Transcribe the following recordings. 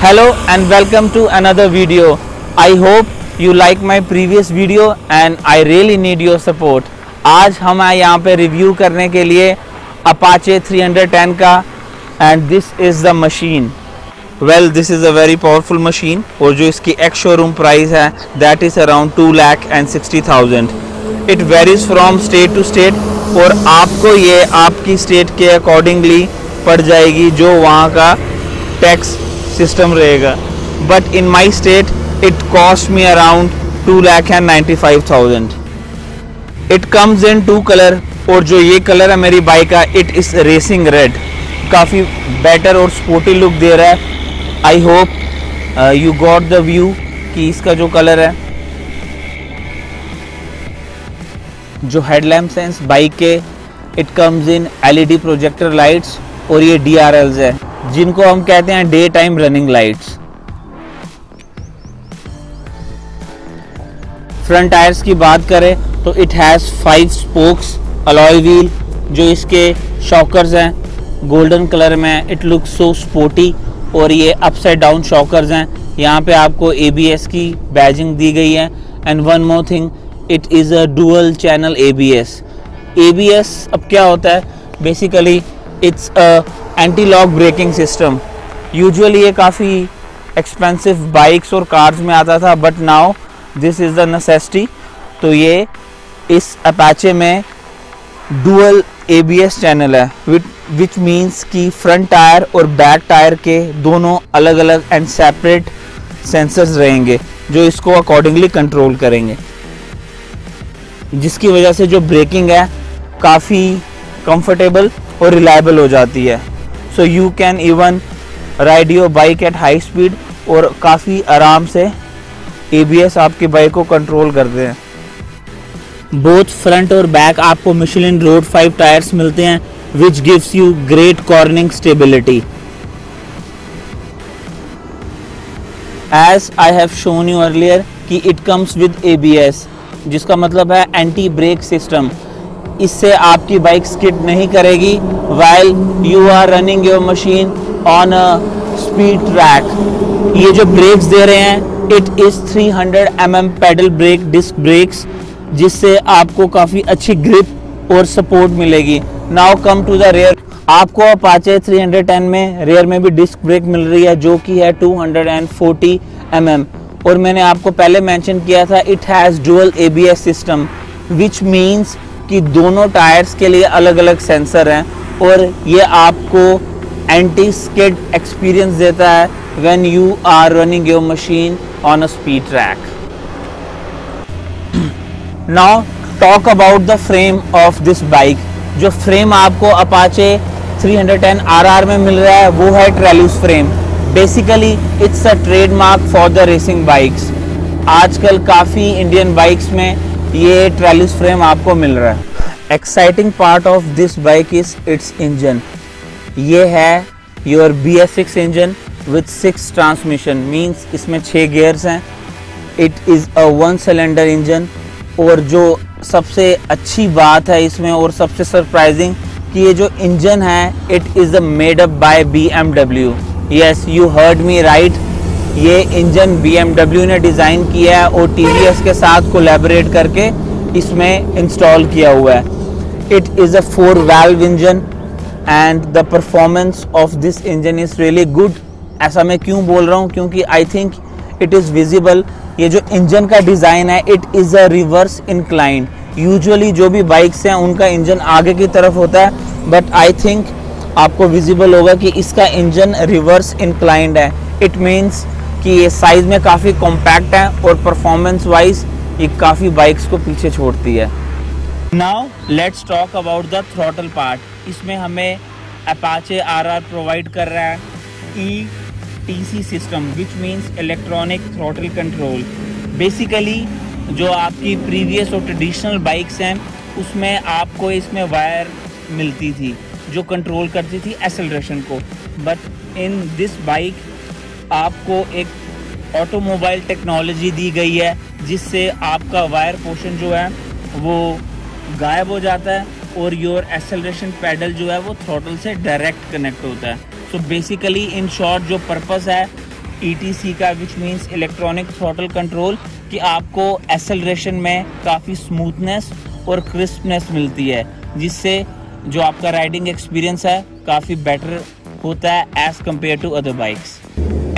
Hello and welcome to another video. I hope you like my previous video and I really need your support. आज हम आए यहाँ पे review करने के लिए Apache 310 का and this is the machine. Well, this is a very powerful machine और जो इसकी एक्स शोरूम प्राइस है that is around two lakh and sixty thousand. It varies from state to state और आपको ये आपकी स्टेट के अकॉर्डिंगली पड़ जाएगी जो वहाँ का टैक्स सिस्टम रहेगा. But in my state it cost me around two lakh and ninety five thousand it comes in two colour और जो ये कलर है मेरी बाइक का इट इज़ रेसिंग रेड काफ़ी बेटर और स्पोर्टी लुक दे रहा है. I hope you got the view कि इसका जो कलर है. जो हेडलैम्प सेंस बाइक के it comes in LED projector lights और ये डी है. जिनको हम कहते हैं day time running lights front tyres की बात करें तो it has five spokes alloy wheel जो इसके शॉकर्स हैं गोल्डन कलर में इट लुक सो स्पोर्टी और ये अपसाइड डाउन शॉकर्स हैं. यहाँ पे आपको एबीएस की बैजिंग दी गई है. And one more thing it is a dual channel A B S A B S अब क्या होता है? Basically it's a anti lock braking system usually ये काफ़ी एक्सपेंसिव बाइक्स और कार्स में आता था but now this is the necessity तो ये इस अपाचे में dual A B S channel है विच मीन्स कि फ्रंट टायर और बैक टायर के दोनों अलग अलग एंड सेपरेट सेंसर्स रहेंगे, जो इसको अकॉर्डिंगली कंट्रोल करेंगे। जिसकी वजह से जो ब्रेकिंग है काफ़ी कंफर्टेबल और रिलायबल हो जाती है। So you can even ride your bike at high speed और काफ़ी आराम से ए बी एस आपकी बाइक को कंट्रोल करते हैं बोथ फ्रंट और बैक आपको मिशलिन रोड फाइव टायर्स मिलते हैं which gives you great cornering stability as I have shown you earlier कि it comes with A B S जिसका मतलब है एंटी ब्रेक सिस्टम इससे आपकी बाइक स्किड नहीं करेगी while you are running your machine on a speed track ये जो ब्रेक्स दे रहे हैं it is 300 hundred M petal brake disc brakes जिससे आपको काफ़ी अच्छी ग्रिप और सपोर्ट मिलेगी। Now come to the rear आपको अपाचे 310 में रेयर में भी डिस्क ब्रेक मिल रही है, जो कि है 240 हंड्रेड mm. और मैंने आपको पहले मेंशन किया था it has dual ABS system which means कि दोनों टायर्स के लिए अलग अलग सेंसर हैं और ये आपको एंटी स्किड एक्सपीरियंस देता है when you are running your machine on a speed track now talk about the frame of this bike जो फ्रेम आपको अपाचे 310 आरआर में मिल रहा है, वो है trellis frame basically it's a trademark for the racing bikes आजकल काफ़ी इंडियन बाइक्स में ये ट्रेलिस फ्रेम आपको मिल रहा है। Exciting part of this bike is its engine ये है your B S six engine with six transmission means इसमें छः गियर्स हैं। It is a one cylinder engine और जो सबसे अच्छी बात है इसमें और सबसे सरप्राइजिंग कि ये जो इंजन है it is a made up by B M W yes you heard me right ये इंजन बीएमडब्ल्यू ने डिज़ाइन किया है और TVS के साथ कोलेबरेट करके इसमें इंस्टॉल किया हुआ है। It is a four valve engine and the performance of this engine is really good ऐसा मैं क्यों बोल रहा हूँ? क्योंकि I think it is visible ये जो इंजन का डिज़ाइन है it is a reverse inclined usually जो भी बाइक्स हैं, उनका इंजन आगे की तरफ़ होता है बट आई थिंक आपको विजिबल होगा कि इसका इंजन रिवर्स इंक्लाइंड है। इट मीन्स कि ये साइज़ में काफ़ी कॉम्पैक्ट है और परफॉर्मेंस वाइज ये काफ़ी बाइक्स को पीछे छोड़ती है। Now let's talk about the throttle part इसमें हमें अपाचे आर आर प्रोवाइड कर रहा है E T C system which means electronic throttle control basically जो आपकी प्रीवियस और ट्रेडिशनल बाइक्स हैं, उसमें आपको इसमें वायर मिलती थी, जो कंट्रोल करती थी एसलरेशन को. बट इन दिस बाइक आपको एक ऑटोमोबाइल टेक्नोलॉजी दी गई है, जिससे आपका वायर पोर्शन जो है, वो गायब हो जाता है और योर एसलरेशन पैडल जो है, वो थ्रोटल से डायरेक्ट कनेक्ट होता है। सो बेसिकली इन शॉर्ट जो पर्पस है ईटीसी का which means electronic throttle control कि आपको एसलरेशन में काफ़ी स्मूथनेस और क्रिस्पनेस मिलती है, जिससे जो आपका राइडिंग एक्सपीरियंस है, काफ़ी बेटर होता है as compare to other bikes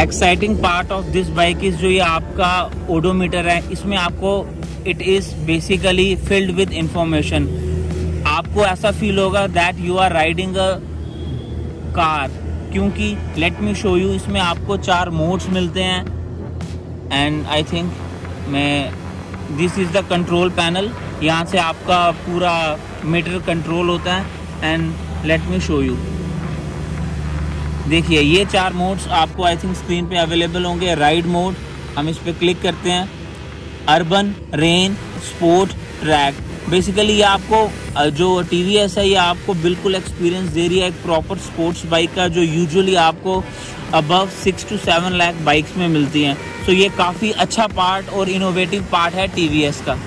exciting part of this bike is जो ये आपका ओडोमीटर है, इसमें आपको it is basically filled with information आपको ऐसा फील होगा that you are riding a car क्योंकि लेट मी शो यू इसमें आपको चार मोड्स मिलते हैं एंड आई थिंक मैं this is the control panel यहाँ से आपका पूरा मीटर कंट्रोल होता है and let me show you देखिए, ये चार मोड्स आपको आई थिंक स्क्रीन पे अवेलेबल होंगे। राइड मोड हम इस पर क्लिक करते हैं। Urban rain sport track basically ये आपको जो टी वी एस है, ये आपको बिल्कुल एक्सपीरियंस दे रही है एक प्रॉपर स्पोर्ट्स बाइक का, जो यूजुअली आपको above six to seven lakh bikes में मिलती हैं। सो so, ये काफ़ी अच्छा पार्ट और इनोवेटिव पार्ट है टी वी एस का।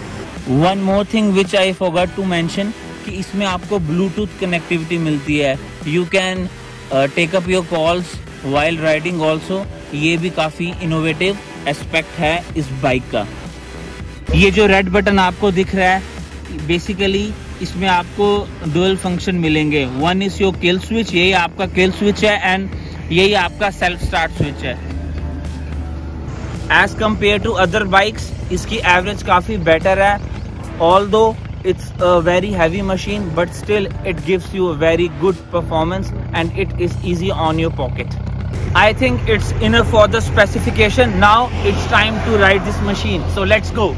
One more thing which I forgot to mention कि इसमें आपको ब्लूटूथ कनेक्टिविटी मिलती है। You can take up your calls while riding also ये भी काफ़ी इनोवेटिव एस्पेक्ट है इस बाइक का। ये जो रेड बटन आपको दिख रहा है बेसिकली इसमें आपको डुअल फ़ंक्शन मिलेंगे। One is your kill switch यही आपका किल स्विच है एंड यही आपका सेल्फ स्टार्ट स्विच है। As compare to other bikes इसकी एवरेज काफ़ी बेटर है। Although it's a very heavy machine but still it gives you a very good performance and it is easy on your pocket i think it's enough for the specification now it's time to ride this machine so let's go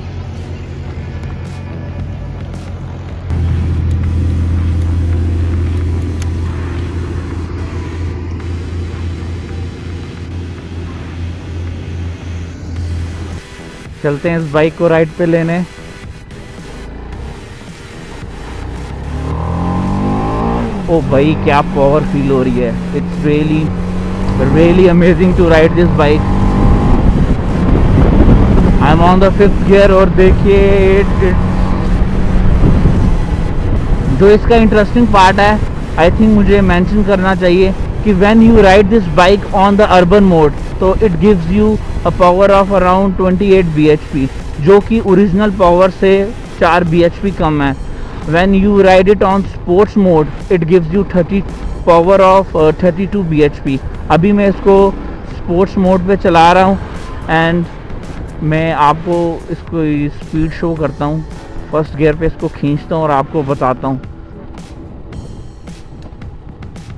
चलते हैं इस bike को ride पे लेने ओ भाई, क्या power feel हो रही है? It's really really amazing to ride this bike I am on the fifth gear और देखिए जो इसका इंटरेस्टिंग पार्ट है आई थिंक मुझे मेंशन करना चाहिए कि when you ride this bike on the urban mode तो it gives you a power of around 28 bhp जो कि ओरिजिनल पावर से 4 bhp कम है। When you ride it on sports mode it gives you 30 power of 32 bhp अभी मैं इसको sports mode पे चला रहा हूँ एंड मैं आपको इसको स्पीड शो करता हूँ। फ़र्स्ट गियर पे इसको खींचता हूँ और आपको बताता हूँ।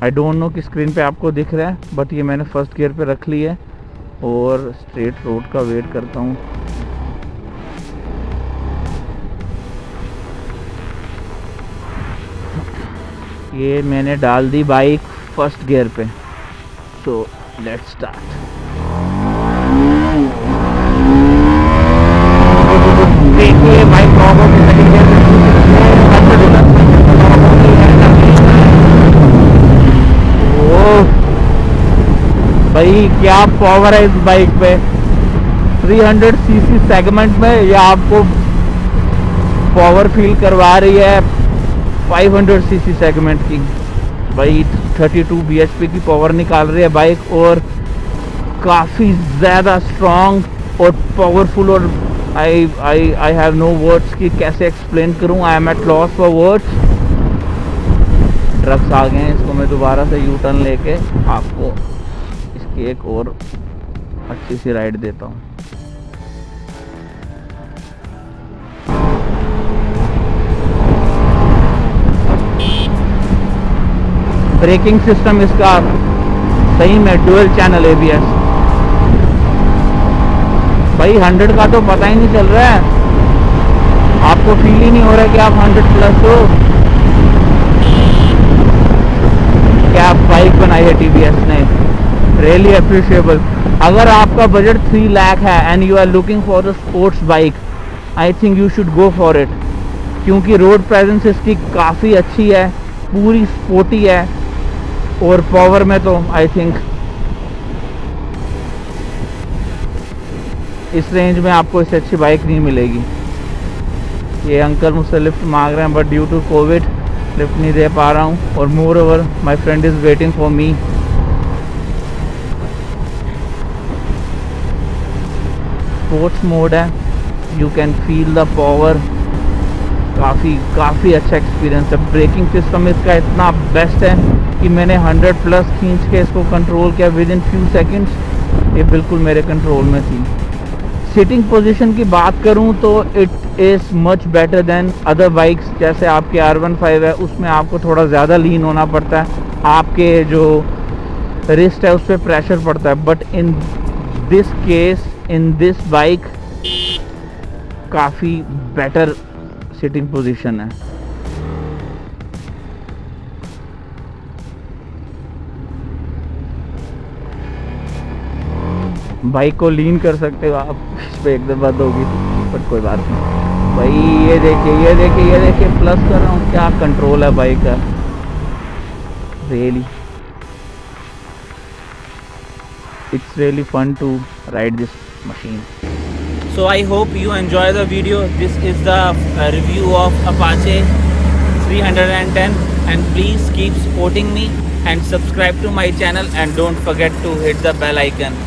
आई डोंट नो कि स्क्रीन पे आपको दिख रहा है बट ये मैंने फ़र्स्ट गियर पे रख ली है और स्ट्रेट रोड का वेट करता हूँ। ये मैंने डाल दी बाइक फ़र्स्ट गियर पे। सो लेट्स स्टार्ट भाई क्या पावर है इस बाइक पे? 300 सीसी सेगमेंट में ये आपको पावर फील करवा रही है। 500 सीसी सेगमेंट की, भाई 32 bhp की पावर निकाल रही है बाइक और काफ़ी ज़्यादा स्ट्रॉन्ग और पावरफुल और I I I have no words कि कैसे एक्सप्लेन करूँ? I am at loss for words trucks आ गए हैं इसको मैं दोबारा से यू टर्न लेके आपको इसकी एक और अच्छी सी राइड देता हूँ। ब्रेकिंग सिस्टम इसका सही में डुअल चैनल एबीएस भाई हंड्रेड का तो पता ही नहीं चल रहा है। आपको फील ही नहीं हो रहा कि आप हंड्रेड प्लस हो। क्या बाइक बनाई है टीवीएस ने? रियली अप्रिशिएबल अगर आपका बजट थ्री लाख है and you are looking for a sports bike I think you should go for it क्योंकि रोड प्रेजेंस इसकी काफ़ी अच्छी है, पूरी स्पोर्टी है। और पावर में तो आई थिंक इस रेंज में आपको इससे अच्छी बाइक नहीं मिलेगी। ये अंकल मुझसे लिफ्ट मांग रहे हैं but due to covid lift नहीं दे पा रहा हूँ। और moreover my friend is waiting for me sports mode है। You can feel the power काफ़ी काफ़ी अच्छा एक्सपीरियंस है। ब्रेकिंग सिस्टम इसका इतना बेस्ट है। कि मैंने 100 प्लस खींच के इसको कंट्रोल किया विद इन फ्यू सेकेंड्स ये बिल्कुल मेरे कंट्रोल में थी। सिटिंग पोजीशन की बात करूँ तो it is much better than other bikes जैसे आपके आर वन फाइव है, उसमें आपको थोड़ा ज़्यादा लीन होना पड़ता है। आपके जो रिस्ट है, उस पर प्रेशर पड़ता है। But in this case in this bike काफ़ी बेटर सिटिंग पोजीशन है। बाइक को लीन कर सकते हो आप, इस पर एक दफ़ा दोगी तो, बट कोई बात नहीं। भाई, ये देखिए ये देखिए ये देखिए प्लस कर रहा हूँ, क्या कंट्रोल है बाइक का? Really it's really fun to ride this machine so I hope you enjoy the video this is the review of Apache 310 hundred and ten and please keep supporting me and subscribe to my channel and don't forget to hit the bell icon